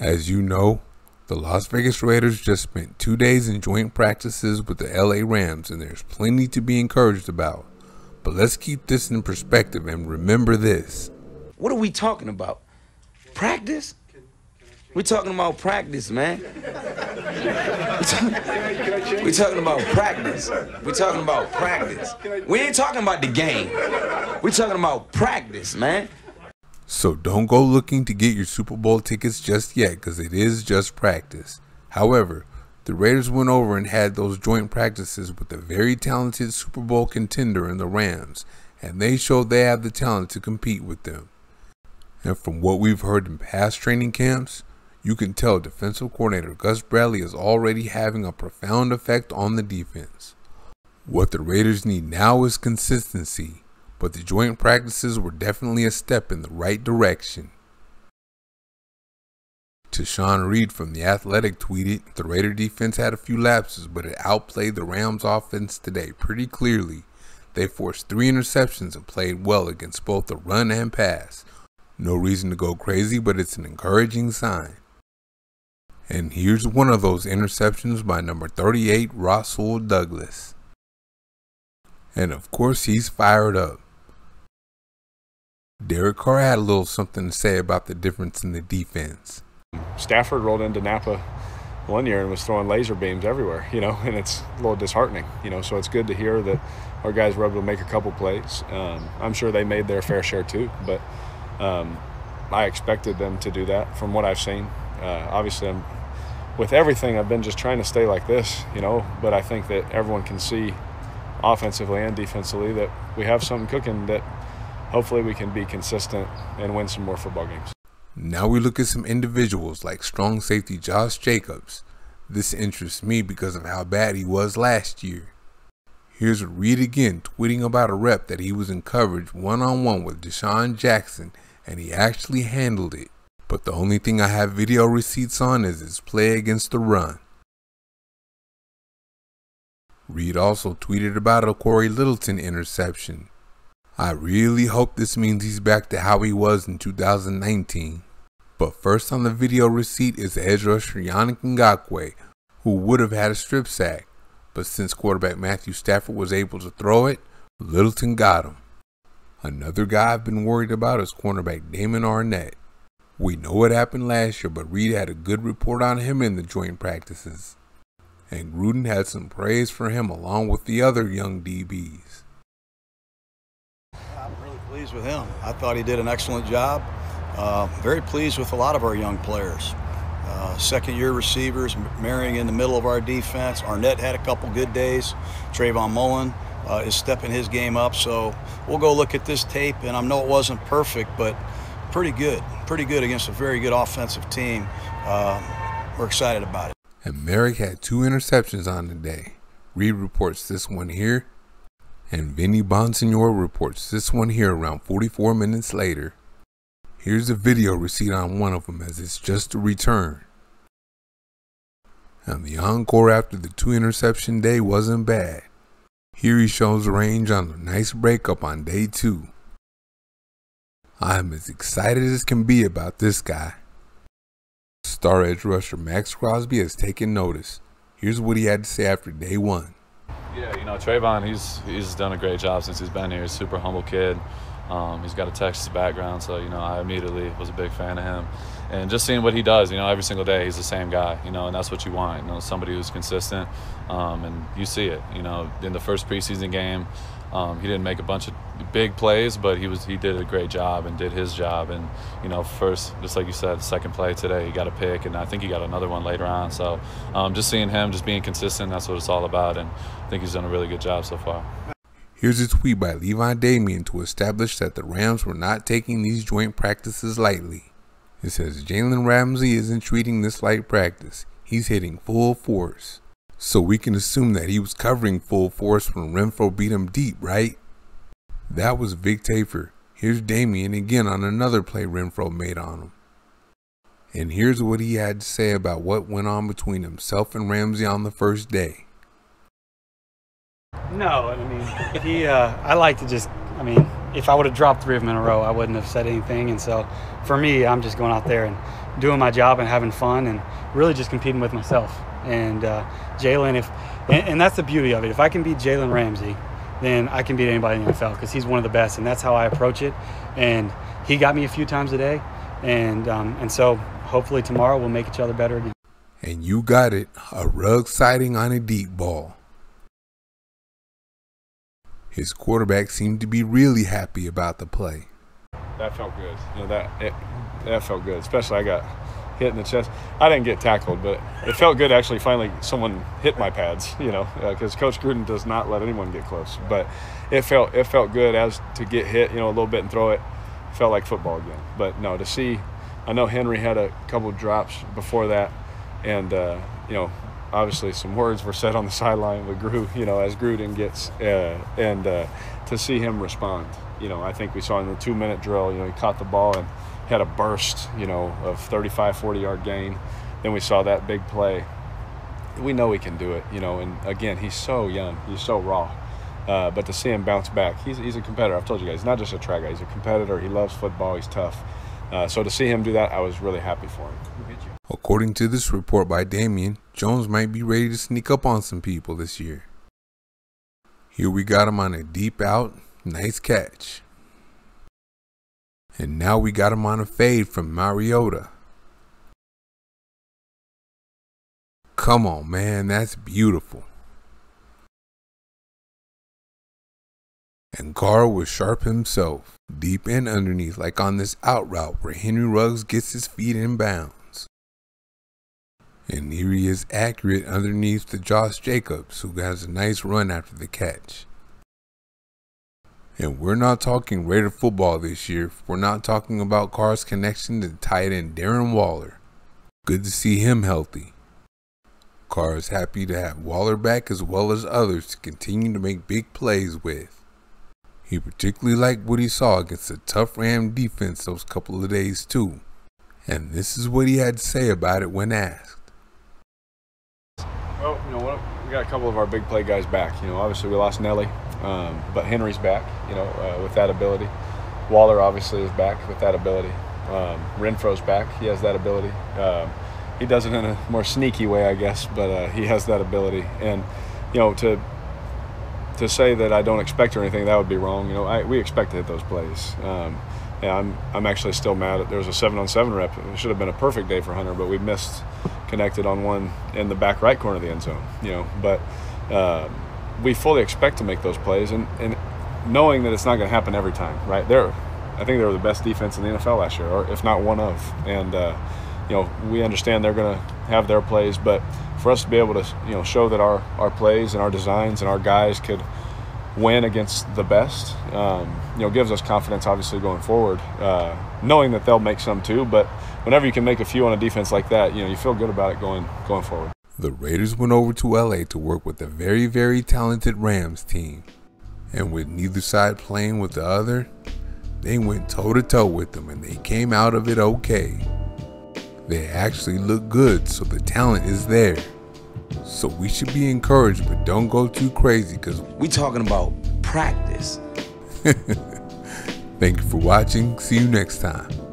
As you know, the Las Vegas Raiders just spent two days in joint practices with the LA Rams, and there's plenty to be encouraged about. But let's keep this in perspective and remember this. What are we talking about? Practice? We're talking about practice, man. We're talking about practice. We're talking about practice. We ain't talking about the game. We're talking about practice, man. So don't go looking to get your Super Bowl tickets just yet because it is just practice. However, the Raiders went over and had those joint practices with the very talented Super Bowl contender in the Rams, and they showed they have the talent to compete with them. And from what we've heard in past training camps, you can tell defensive coordinator Gus Bradley is already having a profound effect on the defense. What the Raiders need now is consistency, but the joint practices were definitely a step in the right direction. Tashan Reed from The Athletic tweeted, The Raider defense had a few lapses, but it outplayed the Rams offense today pretty clearly. They forced three interceptions and played well against both the run and pass. No reason to go crazy, but it's an encouraging sign. And here's one of those interceptions by number 38, Rasul Douglas. And of course, he's fired up. Derek Carr had a little something to say about the difference in the defense. Stafford rolled into Napa one year and was throwing laser beams everywhere, you know, and it's a little disheartening, you know. So it's good to hear that our guys were able to make a couple plays. Um, I'm sure they made their fair share too, but um, I expected them to do that from what I've seen. Uh, obviously, I'm with everything, I've been just trying to stay like this, you know. But I think that everyone can see, offensively and defensively, that we have something cooking. That hopefully we can be consistent and win some more football games. Now we look at some individuals like strong safety Josh Jacobs. This interests me because of how bad he was last year. Here's Reed again tweeting about a rep that he was in coverage one on one with DeSean Jackson and he actually handled it but the only thing I have video receipts on is his play against the run. Reed also tweeted about a Cory Littleton interception. I really hope this means he's back to how he was in 2019. But first on the video receipt is edge rusher Yannick Ngakoue, who would have had a strip sack, but since quarterback Matthew Stafford was able to throw it, Littleton got him. Another guy I've been worried about is cornerback Damon Arnette. We know what happened last year, but Reed had a good report on him in the joint practices. And Gruden had some praise for him along with the other young DBs. Pleased with him. I thought he did an excellent job. Uh, very pleased with a lot of our young players. Uh, second year receivers Moehrig in the middle of our defense. Arnette had a couple good days. Trayvon Mullen uh, is stepping his game up. So we'll go look at this tape, and I know it wasn't perfect, but pretty good, pretty good against a very good offensive team. Uh, we're excited about it. And Moehrig had two interceptions on the day. Reed reports this one here, and Vinny Bonsignore reports this one here around 44 minutes later. Here's a video receipt on one of them as it's just a return. And the encore after the two interception day wasn't bad. Here he shows range on a nice breakup on day two. I'm as excited as can be about this guy. Star edge rusher Maxx Crosby has taken notice. Here's what he had to say after day one. Yeah, you know, Trevon, he's he's done a great job since he's been here. He's a super humble kid. Um, he's got a Texas background, so you know, I immediately was a big fan of him. And just seeing what he does, you know, every single day, he's the same guy, you know, and that's what you want, you know, somebody who's consistent. Um, and you see it, you know, in the first preseason game, um, he didn't make a bunch of big plays, but he was he did a great job and did his job. And you know, first, just like you said, second play today, he got a pick, and I think he got another one later on. So um, just seeing him, just being consistent, that's what it's all about. And I think he's done a really good job so far. Here's a tweet by Levi Damien to establish that the Rams were not taking these joint practices lightly. It says Jalen Ramsey isn't treating this light practice. He's hitting full force. So we can assume that he was covering full force when Renfrow beat him deep, right? That was Vic Tafur. Here's Damien again on another play Renfrow made on him. And here's what he had to say about what went on between himself and Ramsey on the first day. No, I mean, he, uh, I like to just, I mean, if I would have dropped three of them in a row, I wouldn't have said anything. And so for me, I'm just going out there and doing my job and having fun and really just competing with myself. And uh, Jalen, if and, and, that's the beauty of it. If I can beat Jalen Ramsey, then I can beat anybody in the NFL because he's one of the best, and that's how I approach it. And he got me a few times a day, and um, and so hopefully tomorrow we'll make each other better again. And you got it, a Ruggs sighting on a deep ball. His quarterback seemed to be really happy about the play. That felt good. You know that it, that felt good. Especially I got hit in the chest. I didn't get tackled, but it felt good actually. Finally, someone hit my pads. You know, because uh, Coach Gruden does not let anyone get close. But it felt it felt good as to get hit. You know, a little bit and throw it. Felt like football again. But no, to see, I know Henry had a couple drops before that, and uh, you know obviously some words were said on the sideline with Gru, you know, as Gruden gets, uh, and uh, to see him respond, you know, I think we saw in the two minute drill, you know, he caught the ball and had a burst, you know, of 35, 40 yard gain. Then we saw that big play. We know he can do it, you know, and again, he's so young, he's so raw. Uh, but to see him bounce back, he's, he's a competitor. I've told you guys, he's not just a track guy, he's a competitor. He loves football, he's tough. Uh, so to see him do that, I was really happy for him. According to this report by Damien, Jones might be ready to sneak up on some people this year. Here we got him on a deep out, nice catch. And now we got him on a fade from Mariota. Come on, man, that's beautiful. And Carr was sharp himself, deep and underneath, like on this out route where Henry Ruggs gets his feet in bounds and here he is accurate underneath to Josh Jacobs, who has a nice run after the catch. And we're not talking Raider football this year. We're not talking about Carr's connection to tight end Darren Waller. Good to see him healthy. Carr is happy to have Waller back as well as others to continue to make big plays with. He particularly liked what he saw against the tough Ram defense those couple of days too. And this is what he had to say about it when asked. Well, you know, what? we got a couple of our big play guys back. You know, obviously we lost Nelly, um, but Henry's back. You know, uh, with that ability. Waller obviously is back with that ability. Um, Renfrow's back. He has that ability. Um, he does it in a more sneaky way, I guess, but uh, he has that ability. And you know, to to say that I don't expect or anything, that would be wrong. You know, I, we expect to hit those plays. Um, yeah, I'm I'm actually still mad there was a seven on seven rep. It should have been a perfect day for Hunter, but we missed connected on one in the back right corner of the end zone. You know, but uh, we fully expect to make those plays, and, and knowing that it's not going to happen every time. Right there, I think they were the best defense in the NFL last year, or if not one of. And uh, you know, we understand they're going to have their plays, but for us to be able to you know show that our our plays and our designs and our guys could win against the best, um, you know, gives us confidence, obviously, going forward, uh, knowing that they'll make some too. But whenever you can make a few on a defense like that, you know, you feel good about it going going forward. The Raiders went over to LA to work with a very, very talented Rams team. And with neither side playing with the other, they went toe to toe with them and they came out of it okay. They actually look good, so the talent is there. So we should be encouraged, but don't go too crazy because we talking about practice. Thank you for watching. See you next time.